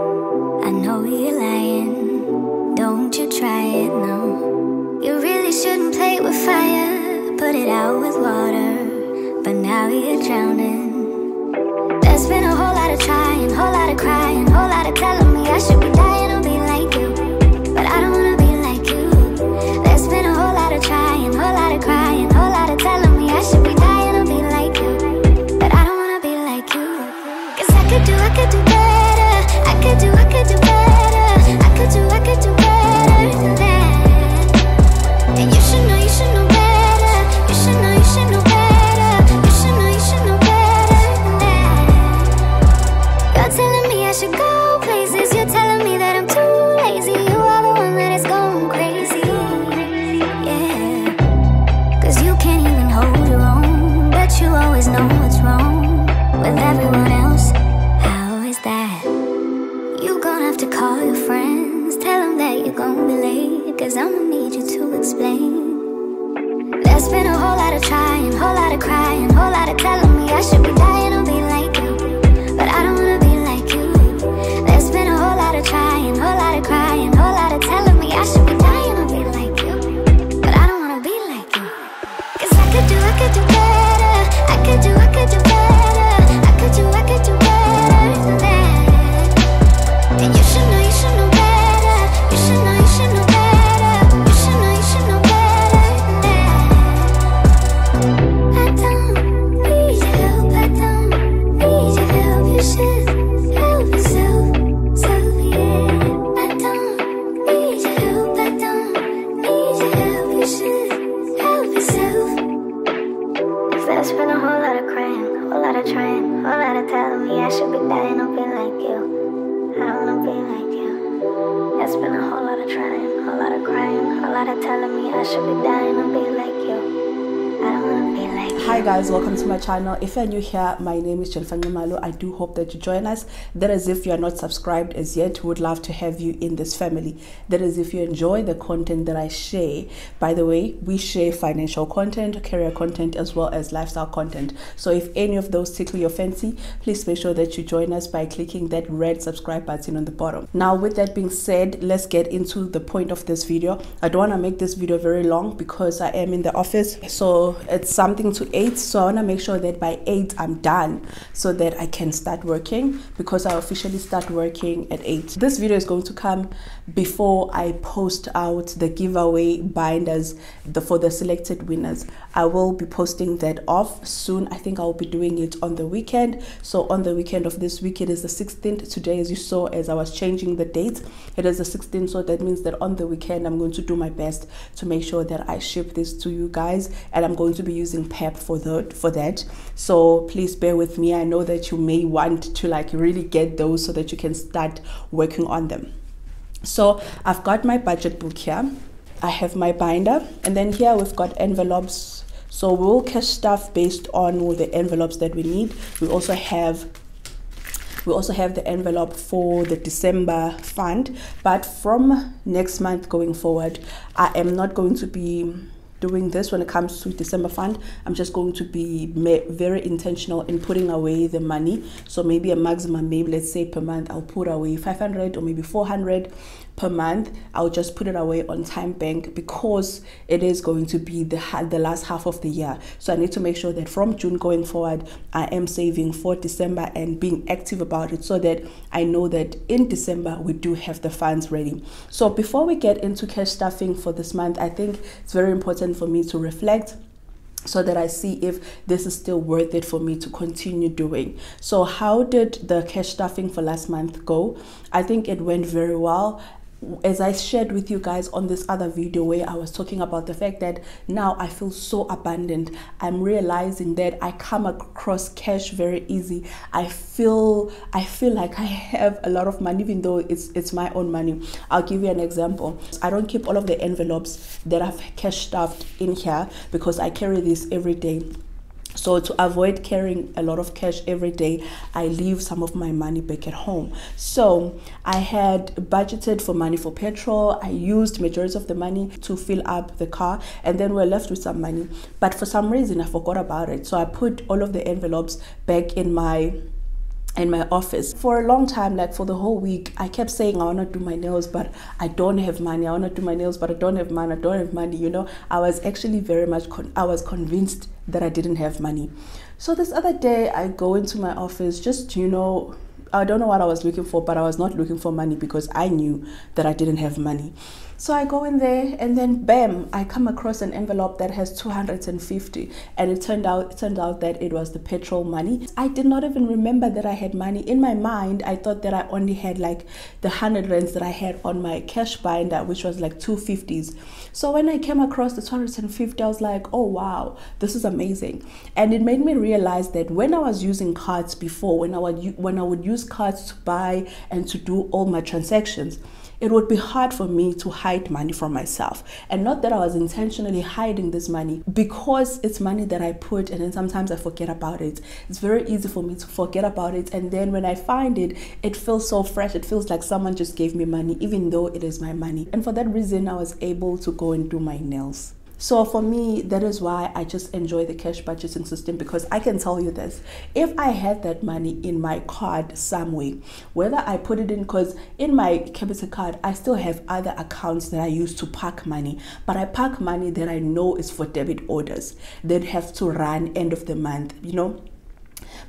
I know you're lying. Don't you try it. You really shouldn't play with fire. Put it out with water. But now you're drowning. There's been a whole lot of trying, whole lot of crying, whole lot of telling me I should be dying should help yourself. There's been a whole lot of crying, whole lot of trying, whole lot of telling me I should be dying to be like you. I don't wanna be like you. There's been a whole lot of trying, whole lot of crying, whole lot of telling me I should be dying to be like Hi guys, welcome to my channel. If you're new here, my name is Jennifer Nxumalo. I do hope that you join us. That is if you are not subscribed as yet, would love to have you in this family. That is if you enjoy the content that I share. By the way, we share financial content, career content, as well as lifestyle content. So if any of those tickle your fancy, please make sure that you join us by clicking that red subscribe button on the bottom. Now, with that being said, let's get into the point of this video. I don't want to make this video very long because I am in the office. So it's something to 8 so i want to make sure that by 8 i'm done so that i can start working because i officially start working at 8 this video is going to come before i post out the giveaway binders the, for the selected winners. I will be posting that off soon. I think i'll be doing it on the weekend. So on the weekend of this week it is the 16th today as you saw as i was changing the date it is the 16th so that means that on the weekend i'm going to do my best to make sure that i ship this to you guys and i'm going to be using pep for the for that. So please bear with me. I know that you may want to like really get those so that you can start working on them. So i've got my budget book here. I have my binder and then here we've got envelopes. So we'll cash stuff based on all the envelopes that we need. We also have we also have the envelope for the December fund. But from next month going forward I am not going to be doing this when it comes to December fund. I'm just going to be very intentional in putting away the money. So maybe a maximum, maybe let's say per month, I'll put away 500 or maybe 400 per month. I'll just put it away on TymeBank because it is going to be the the last half of the year. So I need to make sure that from June going forward, I am saving for December and being active about it so that I know that in December we do have the funds ready. So before we get into cash stuffing for this month, I think it's very important for me to reflect so that I see if this is still worth it for me to continue doing. So, how did the cash stuffing for last month go? I think it went very well as I shared with you guys on this other video where I was talking about the fact that now I feel so abundant. I'm realizing that I come across cash very easy. I feel I feel like I have a lot of money even though it's it's my own money. I'll give you an example. I don't keep all of the envelopes that I've cash stuffed in here because I carry this every day so to avoid carrying a lot of cash every day i leave some of my money back at home. So i had budgeted for money for petrol. I used majority of the money to fill up the car and then we're left with some money. But for some reason i forgot about it. So i put all of the envelopes back in my in my office. For a long time like for the whole week i kept saying i want to do my nails but i don't have money. I want to do my nails but i don't have money. I don't have money you know? I was actually very much i was convinced that i didn't have money. So this other day i go into my office just you know i don't know what i was looking for but i was not looking for money because i knew that i didn't have money so I go in there and then bam, I come across an envelope that has 250 and it turned out it turned out that it was the petrol money. I did not even remember that I had money. In my mind, I thought that I only had like the 100 rands that I had on my cash binder which was like 250s. So when I came across the 250, I was like, "Oh wow, this is amazing." And it made me realize that when I was using cards before, when I would when I would use cards to buy and to do all my transactions, it would be hard for me to hide money from myself. And not that I was intentionally hiding this money, because it's money that I put and then sometimes I forget about it. It's very easy for me to forget about it. And then when I find it, it feels so fresh. It feels like someone just gave me money, even though it is my money. And for that reason, I was able to go and do my nails. So for me, that is why I just enjoy the cash budgeting system because I can tell you this. If I had that money in my card somewhere, whether I put it in because in my Capitec card, I still have other accounts that I use to park money, but I park money that I know is for debit orders that have to run end of the month, you know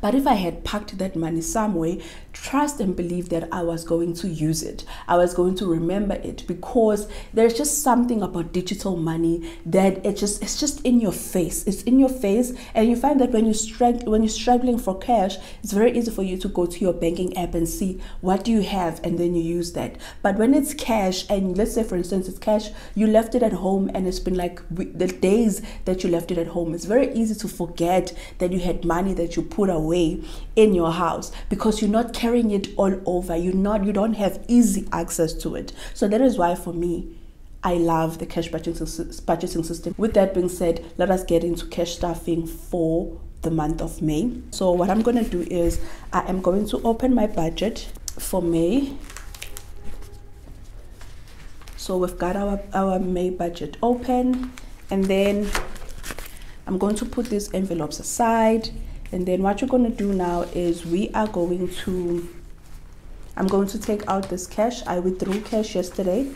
but if I had parked that money somewhere, trust and believe that I was going to use it. I was going to remember it because there's just something about digital money that it just it's just in your face. It's in your face, and you find that when you strugg- when you're struggling for cash, it's very easy for you to go to your banking app and see what do you have, and then you use that. But when it's cash, and let's say for instance it's cash, you left it at home, and it's been like the days that you left it at home. It's very easy to forget that you had money that you put away away in your house because you're not carrying it all over. You're not you don't have easy access to it. So that is why for me I love the cash budgeting, budgeting system. With that being said, let us get into cash stuffing for the month of May. So what I'm going to do is I am going to open my budget for May. So we've got our, our May budget open and then I'm going to put these envelopes aside and then what you're going to do now is we are going to i'm going to take out this cash. I withdrew cash yesterday.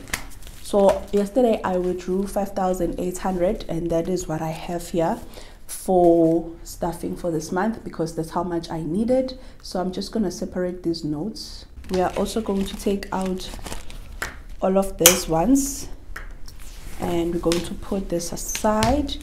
So yesterday i withdrew 5800 and that is what i have here for stuffing for this month because that's how much i needed. So i'm just going to separate these notes. We are also going to take out all of these ones and we're going to put this aside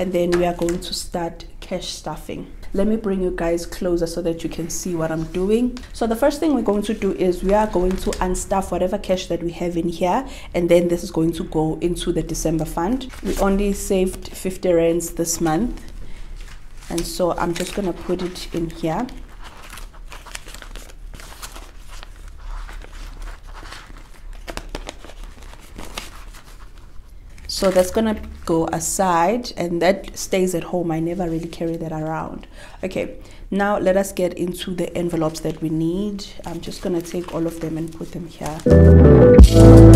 and then we are going to start cash stuffing let me bring you guys closer so that you can see what I'm doing. So the first thing we're going to do is we are going to unstuff whatever cash that we have in here and then this is going to go into the December fund. We only saved 50 rands this month and so I'm just going to put it in here. So that's gonna go aside and that stays at home. I never really carry that around. Okay now let us get into the envelopes that we need. I'm just gonna take all of them and put them here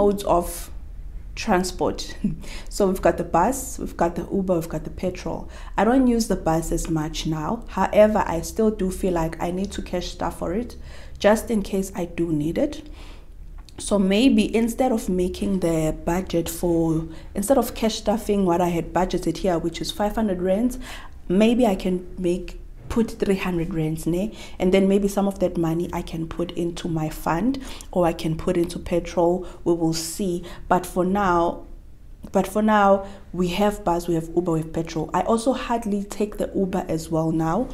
modes of transport. so we've got the bus, we've got the Uber, we've got the petrol. I don't use the bus as much now. However, I still do feel like I need to cash stuff for it just in case I do need it. So maybe instead of making the budget for, instead of cash stuffing what I had budgeted here, which is 500 rands, maybe I can make put 300 rands ne? And then maybe some of that money i can put into my fund or i can put into petrol. We will see. But for now but for now we have bus we have uber we have petrol. I also hardly take the uber as well now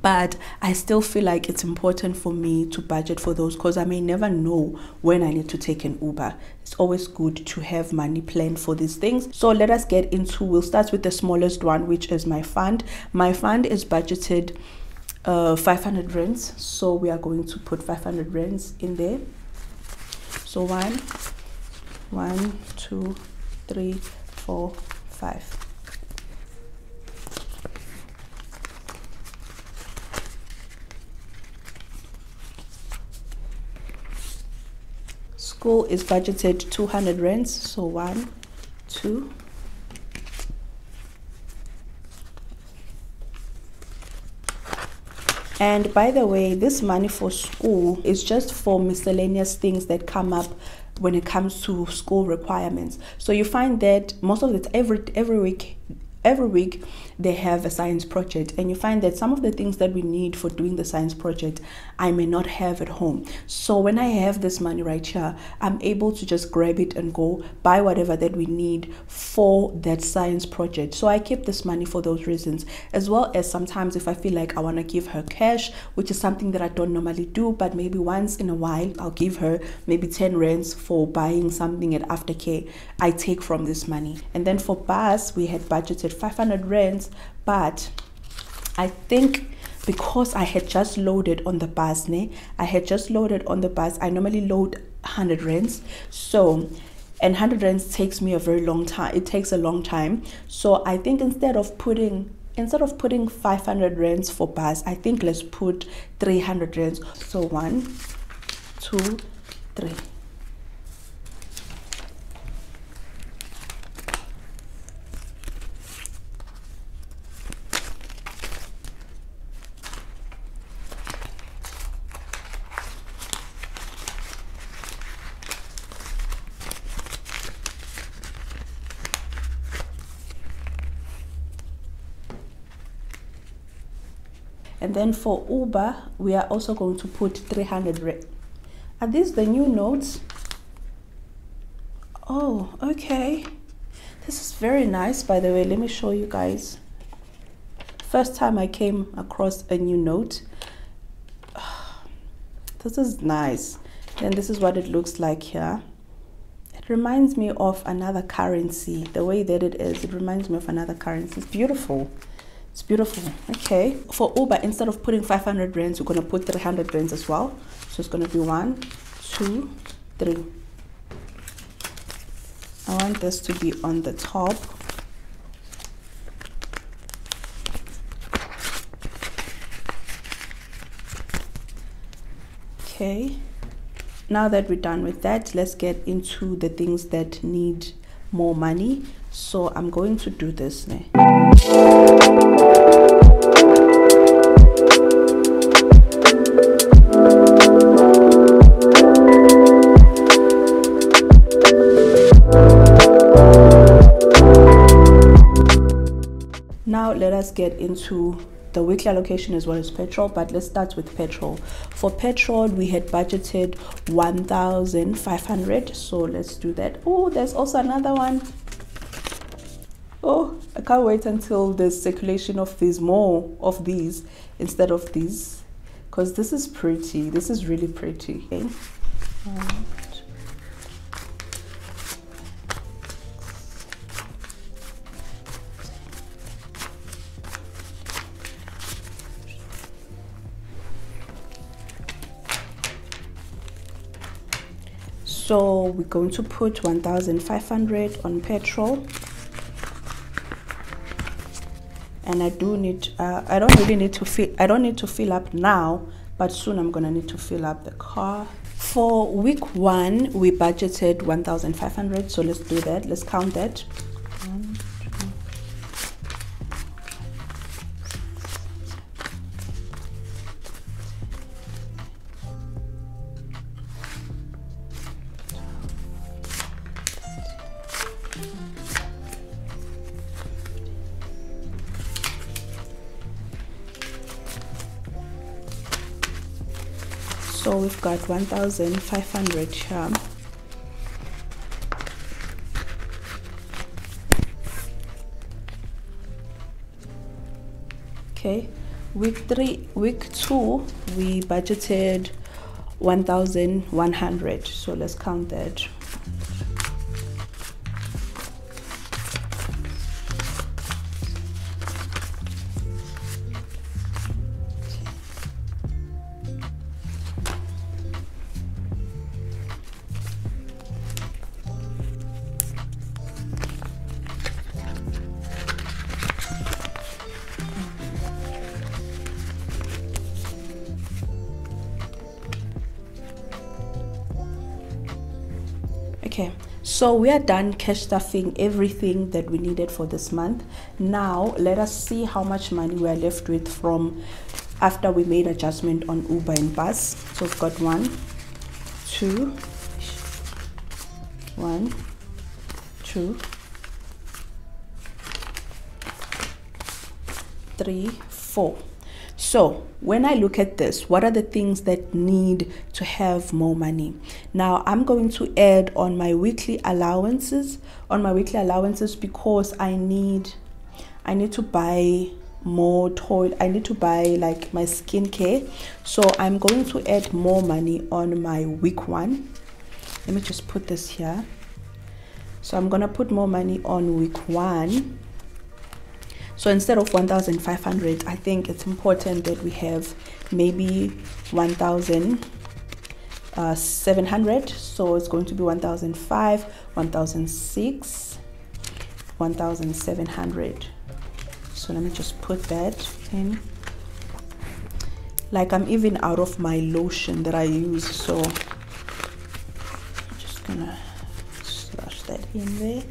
but I still feel like it's important for me to budget for those because I may never know when I need to take an Uber. It's always good to have money planned for these things. So let us get into, we'll start with the smallest one, which is my fund. My fund is budgeted uh, 500 rands. So we are going to put 500 rands in there. So one, one, two, three, four, five. School is budgeted 200 rands so one two. And by the way this money for school is just for miscellaneous things that come up when it comes to school requirements. So you find that most of it every every week every week they have a science project and you find that some of the things that we need for doing the science project i may not have at home. So when i have this money right here i'm able to just grab it and go buy whatever that we need for that science project. So i keep this money for those reasons as well as sometimes if i feel like i want to give her cash which is something that i don't normally do but maybe once in a while i'll give her maybe 10 rands for buying something at aftercare i take from this money. And then for bus we had budgeted 500 rands but i think because i had just loaded on the bus ne i had just loaded on the bus i normally load 100 rands. So and 100 rands takes me a very long time it takes a long time. So i think instead of putting instead of putting 500 rands for bus i think let's put 300 rands. So one two three and then for Uber we are also going to put 300 are these the new notes? Oh okay. This is very nice by the way. Let me show you guys. First time I came across a new note. This is nice. And this is what it looks like here. It reminds me of another currency the way that it is. It reminds me of another currency. It's beautiful it's beautiful. Okay. For Uber, instead of putting 500 rands, we're going to put 300 rands as well. So it's going to be one, two, three. I want this to be on the top. Okay. Now that we're done with that, let's get into the things that need more money. So I'm going to do this now. Let us get into the weekly allocation as well as petrol but let's start with petrol. For petrol we had budgeted 1500 so let's do that. Oh there's also another one oh i can't wait until there's circulation of these more of these instead of these because this is pretty. This is really pretty. Okay so we're going to put 1500 on petrol and I do need uh, I don't really need to fill I don't need to fill up now but soon I'm gonna need to fill up the car. For week one we budgeted 1500 so let's do that. Let's count that we've got 1500 here okay week three week two we budgeted 1100 so let's count that so we are done cash stuffing everything that we needed for this month. Now let us see how much money we are left with from after we made adjustment on uber and bus. So we've got one two one two three four so when I look at this, what are the things that need to have more money? Now I'm going to add on my weekly allowances, on my weekly allowances because I need, I need to buy more toilet i need to buy like my skincare. So i'm going to add more money on my week one. Let me just put this here. So i'm gonna put more money on week one so instead of 1,500, I think it's important that we have maybe 1,700. Uh, so it's going to be 1,005, 1,006, 1,700. So let me just put that in. Like I'm even out of my lotion that I use, so I'm just gonna slash that in there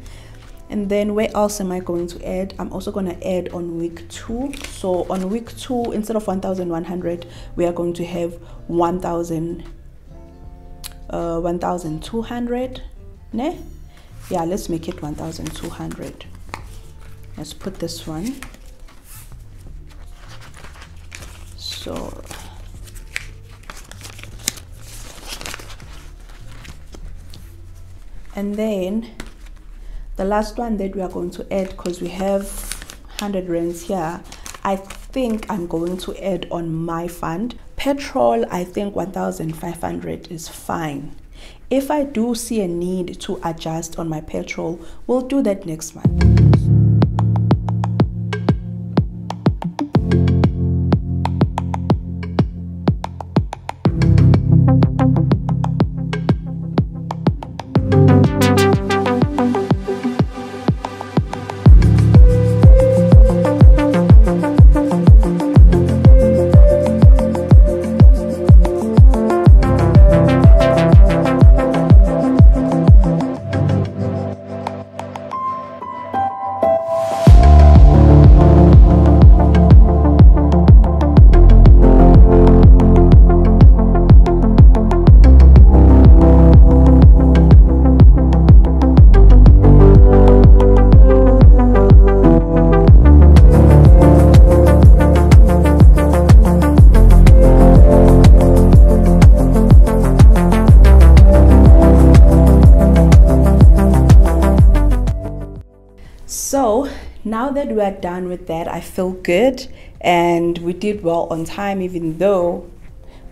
and then where else am i going to add? I'm also going to add on week two. So on week two instead of 1100 we are going to have 1000 uh 1200 ne? Yeah let's make it 1200 let's put this one. So and then the last one that we are going to add because we have 100 rands here i think i'm going to add on my fund. Petrol i think 1500 is fine. If i do see a need to adjust on my petrol we'll do that next month now that we are done with that i feel good and we did well on time even though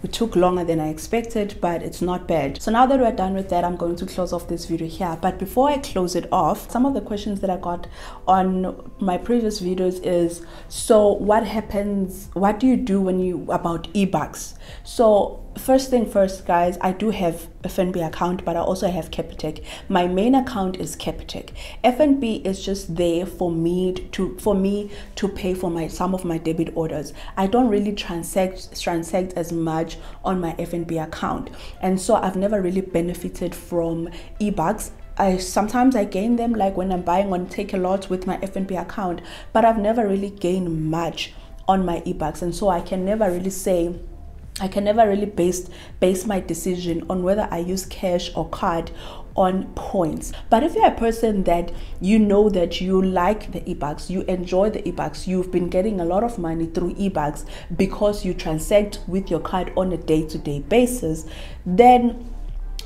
it took longer than I expected, but it's not bad. So now that we're done with that, I'm going to close off this video here. But before I close it off, some of the questions that I got on my previous videos is, so what happens, what do you do when you, about e-bucks? So first thing first guys i do have fnb account but i also have capitec. My main account is capitec. Fnb is just there for me to for me to pay for my some of my debit orders. I don't really transact transact as much on my fnb account. And so i've never really benefited from e-bucks. I sometimes I gain them like when I'm buying on Takealot with my FNB account, but I've never really gained much on my e-bucks, and so I can never really say I can never really base base my decision on whether I use cash or card on points. But if you're a person that you know that you like the e-bucks, you enjoy the e-bucks, you've been getting a lot of money through e-bucks because you transact with your card on a day-to-day basis, then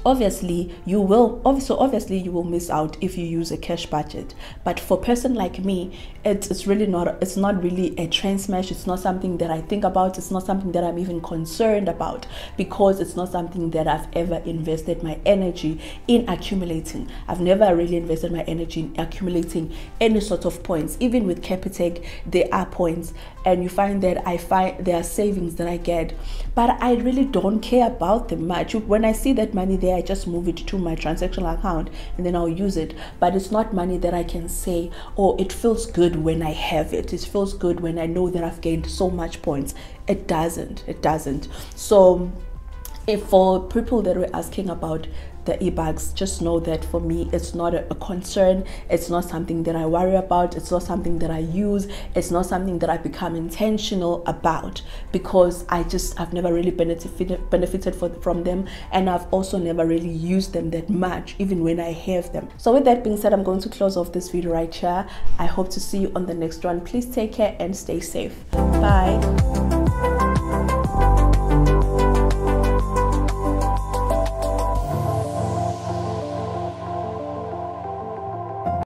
obviously you will also obviously you will miss out if you use a cash budget. But for a person like me it's, it's really not it's not really a train smash. It's not something that i think about. It's not something that i'm even concerned about because it's not something that i've ever invested my energy in accumulating. I've never really invested my energy in accumulating any sort of points. Even with capitec there are points and you find that i find there are savings that i get but i really don't care about them much when i see that money there I just move it to my transactional account and then I'll use it. But it's not money that I can say, oh, it feels good when I have it. It feels good when I know that I've gained so much points. It doesn't. It doesn't. So if for people that were asking about the e-bucks just know that for me it's not a, concern. It's not something that i worry about. It's not something that i use. It's not something that i become intentional about because i just i've never really benefited benefited from them and i've also never really used them that much even when i have them. So with that being said i'm going to close off this video right here. I hope to see you on the next one. Please take care and stay safe. Bye